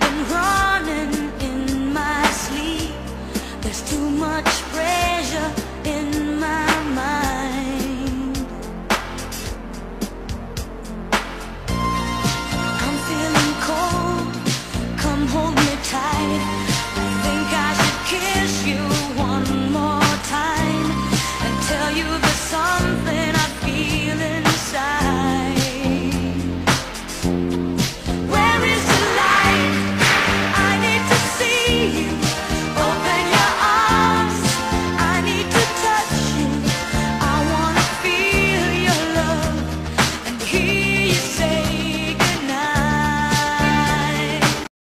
I've been running in my sleep. There's too much pressure in